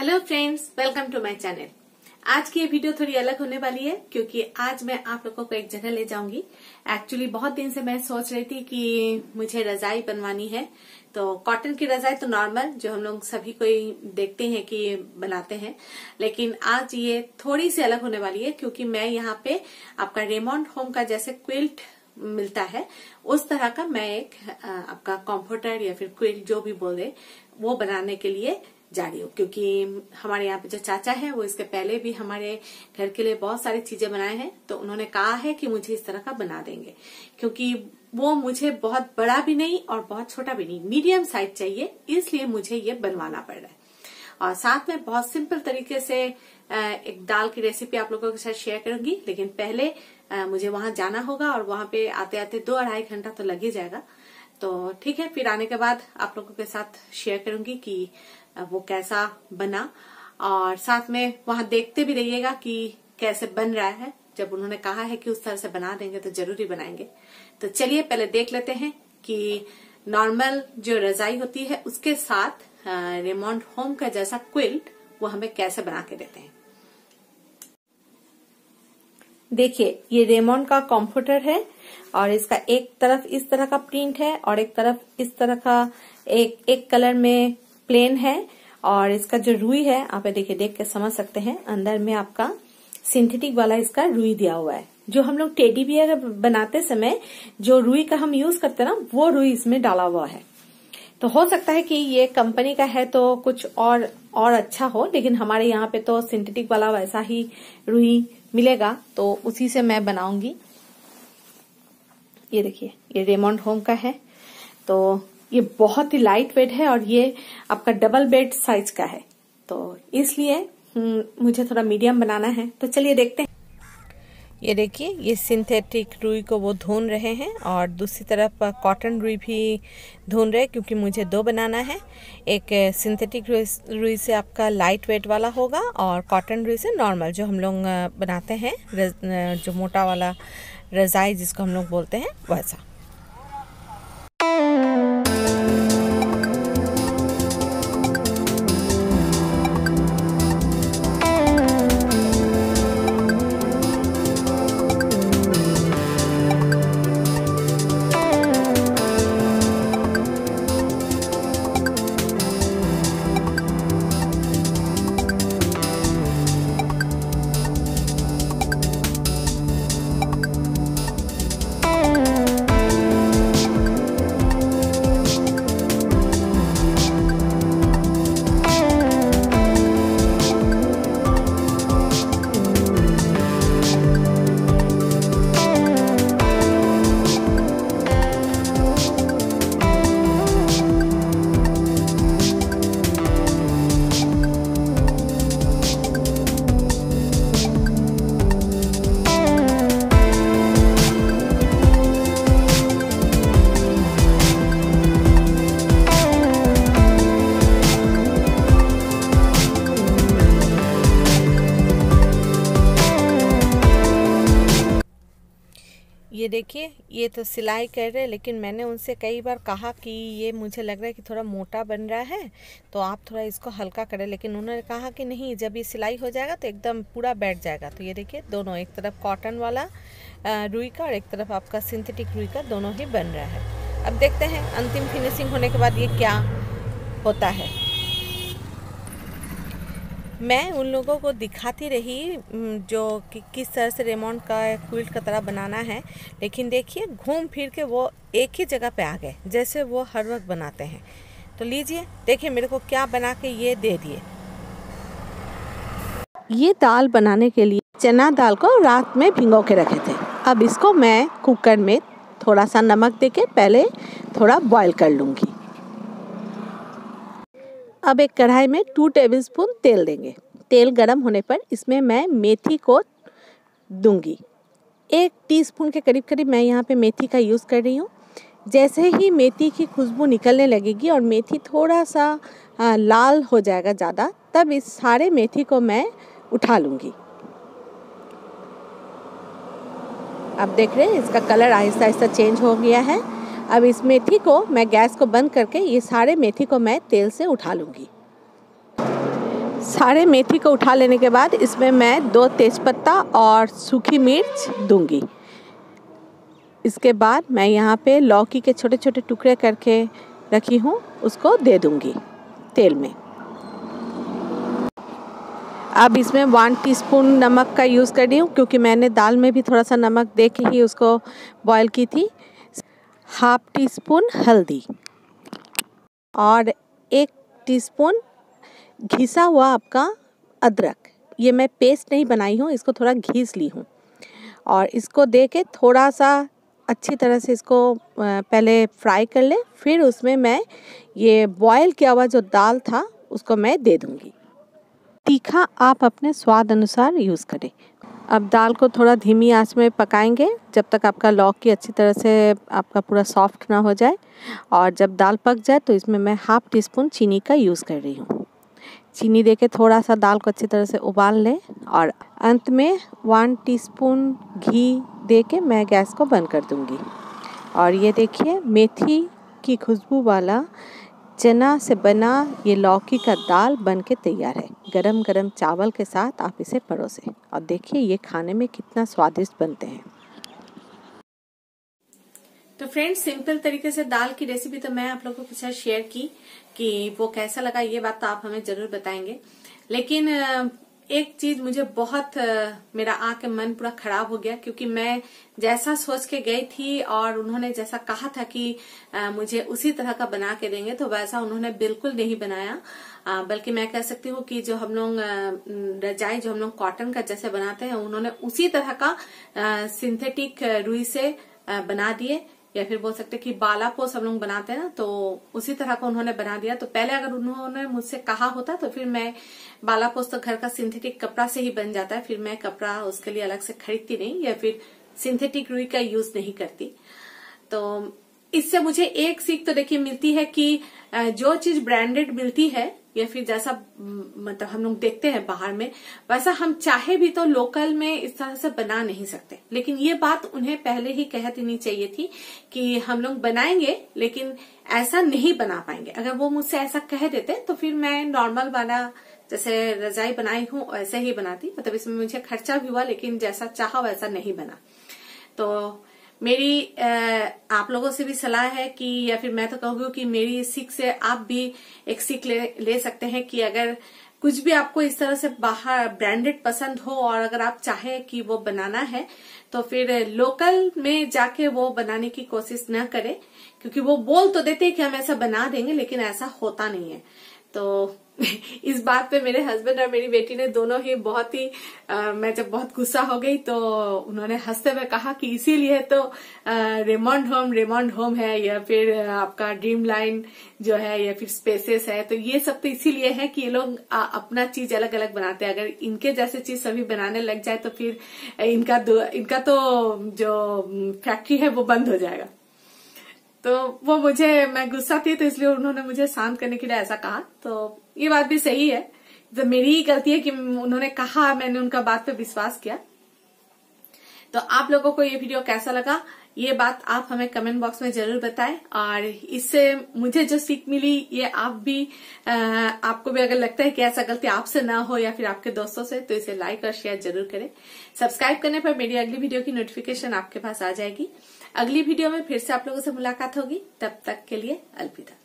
Hello friends welcome to my channel आज की ये वीडियो थोड़ी अलग होने वाली है, क्योंकि आज मैं आप लोगों को एक जगह ले जाऊँगी। एक्चुअली बहुत दिन से मैं सोच रही थी कि मुझे रजाई बनवानी है। तो कॉटन की रजाई तो नॉर्मल जो हम लोग सभी कोई देखते हैं कि बनाते हैं। लेकिन आज ये थोड़ी सी अलग होने वाली है, क्योंकि मैं यहाँ पे आपका रेमोंड होम का जैसे क्विल्ट मिलता है, उस तरह का मैं एक आपका कॉम्फर्टर या फिर क्विल्ट जो भी बोले वो बनाने के लिए जा रही हूँ। क्योंकि हमारे यहाँ पे जो चाचा है, वो इसके पहले भी हमारे घर के लिए बहुत सारी चीज़ें बनाए हैं तो उन्होंने कहा है कि मुझे इस तरह का बना देंगे। क्योंकि वो मुझे बहुत बड़ा भी नहीं और बहुत छोटा भी नहीं, मीडियम साइज़ चाहिए, इसलिए मुझे ये बनवाना पड़ रहा है। और साथ में बहुत सिंपल तरीके से एक दाल की रेसिपी आप लोगों के साथ शेयर करूँगी, लेकिन पहले मुझे वहाँ जाना होगा और वहाँ पे आते आते दो अढ़ाई घंटा तो लग ही जाएगा। तो ठीक है, फिर आने के बाद आप लोगों के साथ शेयर करूँगी कि वो कैसा बना। और साथ में वहाँ देखते भी रहिएगा कि कैसे बन रहा है। जब उन्होंने कहा है कि उस तरह से बना देंगे तो ज़रूरी बनाएँगे। तो चलिए पहले देख लेते हैं कि नॉर्मल जो रजाई होती है, उसके साथ रेमोंड होम का जैसा क्विल्ट वो हमें कैसे बना के देते हैं। देखिए, ये रेमोंड का कॉम्प्यूटर है और इसका एक तरफ़ इस तरह का प्रिंट है और एक तरफ़ इस तरह का एक एक कलर में प्लेन है और इसका जो रुई है, आप देखिए, देख के समझ सकते हैं, अंदर में आपका सिंथेटिक वाला इसका रुई दिया हुआ है। जो हम लोग टेडी बियर बनाते समय, जो रुई का हम यूज़ करते ना, वो रुई इसमें डाला हुआ है। तो हो सकता है कि ये कंपनी का है तो कुछ और और अच्छा हो, लेकिन हमारे यहाँ पे तो सिंथेटिक वाला वैसा ही रुई मिलेगा तो उसी से मैं बनाऊँगी। ये देखिए, ये रेमोंड होम का है। तो ये बहुत ही लाइट वेट है और ये आपका डबल बेड साइज़ का है। तो इसलिए हम्म, मुझे थोड़ा मीडियम बनाना है। तो चलिए देखते हैं। ये देखिए ये सिंथेटिक रुई को वो धुन रहे हैं और दूसरी तरफ़ कॉटन रुई भी धुन रहे क्योंकि मुझे दो बनाना है। एक सिंथेटिक रुई से आपका लाइट वेट वाला होगा और कॉटन रुई से नॉर्मल जो हम लोग बनाते हैं जो मोटा वाला रज़ाई जिसको हम लोग बोलते हैं वैसा। ये देखिए, ये तो सिलाई कर रहे हैं, लेकिन मैंने उनसे कई बार कहा कि ये मुझे लग रहा है कि थोड़ा मोटा बन रहा है तो आप थोड़ा इसको हल्का करें। लेकिन उन्होंने कहा कि नहीं, जब ये सिलाई हो जाएगा तो एकदम पूरा बैठ जाएगा। तो ये देखिए, दोनों एक तरफ़ कॉटन वाला रुई का और एक तरफ़ आपका सिंथेटिक रुई का दोनों ही बन रहा है। अब देखते हैं अंतिम फिनिशिंग होने के बाद ये क्या होता है। मैं उन लोगों को दिखाती रही जो कि किस तरह से रेमोंड का क्विल्ट का तरह बनाना है। लेकिन देखिए, घूम फिर के वो एक ही जगह पे आ गए, जैसे वो हर वक्त बनाते हैं। तो लीजिए, देखिए मेरे को क्या बना के ये दे दिए। ये दाल बनाने के लिए चना दाल को रात में भिंगो के रखे थे। अब इसको मैं कुकर में थोड़ा सा नमक दे के पहले थोड़ा बॉईल कर लूँगी। अब एक कढ़ाई में टू टेबल स्पून तेल देंगे। तेल गर्म होने पर इसमें मैं मेथी को दूँगी। एक टीस्पून के करीब करीब मैं यहाँ पे मेथी का यूज़ कर रही हूँ। जैसे ही मेथी की खुशबू निकलने लगेगी और मेथी थोड़ा सा लाल हो जाएगा ज़्यादा, तब इस सारे मेथी को मैं उठा लूँगी। अब देख रहे हैं, इसका कलर आहिस्ता आहिस्ता चेंज हो गया है। अब इस मेथी को मैं गैस को बंद करके ये सारे मेथी को मैं तेल से उठा लूँगी। सारे मेथी को उठा लेने के बाद इसमें मैं दो तेज़पत्ता और सूखी मिर्च दूँगी। इसके बाद मैं यहाँ पे लौकी के छोटे छोटे टुकड़े करके रखी हूँ, उसको दे दूँगी तेल में। अब इसमें वन टीस्पून नमक का यूज़ कर रही हूँ, क्योंकि मैंने दाल में भी थोड़ा सा नमक दे के ही उसको बॉईल की थी। हाफ़ टी स्पून हल्दी और एक टीस्पून घिसा हुआ आपका अदरक। ये मैं पेस्ट नहीं बनाई हूँ, इसको थोड़ा घीस ली हूँ। और इसको दे के थोड़ा सा अच्छी तरह से इसको पहले फ्राई कर ले, फिर उसमें मैं ये बॉयल किया हुआ जो दाल था, उसको मैं दे दूँगी। तीखा आप अपने स्वाद अनुसार यूज़ करें। अब दाल को थोड़ा धीमी आँच में पकाएँगे, जब तक आपका लौकी अच्छी तरह से आपका पूरा सॉफ्ट ना हो जाए। और जब दाल पक जाए तो इसमें मैं हाफ़ टी स्पून चीनी का यूज़ कर रही हूँ। चीनी देके थोड़ा सा दाल को अच्छी तरह से उबाल लें और अंत में वन टीस्पून घी दे के मैं गैस को बंद कर दूँगी। और ये देखिए, मेथी की खुशबू वाला चना से बना ये लौकी का दाल बन के तैयार है। गरम गरम चावल के साथ आप इसे परोसें। और देखिए ये खाने में कितना स्वादिष्ट बनते हैं। तो फ्रेंड्स, सिंपल तरीके से दाल की रेसिपी तो मैं आप लोगों के साथ शेयर की कि वो कैसा लगा, ये बात तो आप हमें ज़रूर बताएँगे। लेकिन एक चीज़ मुझे बहुत मेरा आके मन पूरा खराब हो गया क्योंकि मैं जैसा सोच के गई थी और उन्होंने जैसा कहा था कि आ, मुझे उसी तरह का बना के देंगे तो वैसा उन्होंने बिल्कुल नहीं बनाया। बल्कि मैं कह सकती हूँ कि जो हम लोग रजाई जो हम लोग कॉटन का जैसे बनाते हैं उन्होंने उसी तरह का सिंथेटिक रुई से बना दिए। या फिर बोल सकते कि बाला पोस हम लोग बनाते हैं ना तो उसी तरह का उन्होंने बना दिया। तो पहले अगर उन्होंने मुझसे कहा होता तो फिर मैं बाला पोस तो घर का सिंथेटिक कपड़ा से ही बन जाता है, फिर मैं कपड़ा उसके लिए अलग से खरीदती नहीं, या फिर सिंथेटिक रुई का यूज़ नहीं करती। तो इससे मुझे एक सीख तो देखिए मिलती है कि जो चीज़ ब्रांडेड मिलती है, या फिर जैसा मतलब हम लोग देखते हैं बाहर में, वैसा हम चाहे भी तो लोकल में इस तरह से बना नहीं सकते। लेकिन ये बात उन्हें पहले ही कह देनी चाहिए थी कि हम लोग बनाएँगे, लेकिन ऐसा नहीं बना पाएँगे। अगर वो मुझसे ऐसा कह देते तो फिर मैं नॉर्मल वाला, जैसे रजाई बनाई हूँ, वैसे ही बनाती। मतलब इसमें मुझे खर्चा भी हुआ, लेकिन जैसा चाह वैसा नहीं बना। तो मेरी आप लोगों से भी सलाह है कि या फिर मैं तो कहूँगी कि मेरी सीख से आप भी एक सीख ले, ले सकते हैं कि अगर कुछ भी आपको इस तरह से बाहर ब्रांडेड पसंद हो और अगर आप चाहें कि वो बनाना है तो फिर लोकल में जाके वो बनाने की कोशिश न करें क्योंकि वो बोल तो देते हैं कि हम ऐसा बना देंगे लेकिन ऐसा होता नहीं है। तो इस बात पे मेरे हस्बैंड और मेरी बेटी ने दोनों ही बहुत ही आ, मैं जब बहुत गुस्सा हो गई तो उन्होंने हँसते हुए कहा कि इसीलिए तो रेमोंड होम रेमोंड होम है या फिर आपका ड्रीम लाइन जो है या फिर स्पेसेस है तो ये सब तो इसीलिए है कि ये लोग अपना चीज़ अलग अलग बनाते हैं। अगर इनके जैसे चीज़ सभी बनाने लग जाए तो फिर इनका इनका तो जो फैक्ट्री है वो बंद हो जाएगा। तो वो मुझे मैं गुस्सा थी तो इसलिए उन्होंने मुझे शांत करने के लिए ऐसा कहा। तो ये बात भी सही है। तो मेरी ही गलती है कि उन्होंने कहा मैंने उनका बात पे विश्वास किया। तो आप लोगों को ये वीडियो कैसा लगा? ये बात आप हमें कमेंट बॉक्स में ज़रूर बताएँ। और इससे मुझे जो सीख मिली ये आप भी आ, आपको भी अगर लगता है कि ऐसा गलती आपसे ना हो या फिर आपके दोस्तों से तो इसे लाइक और शेयर ज़रूर करें। सब्सक्राइब करने पर मेरी अगली वीडियो की नोटिफिकेशन आपके पास आ जाएगी। अगली वीडियो में फिर से आप लोगों से मुलाकात होगी। तब तक के लिए अलविदा।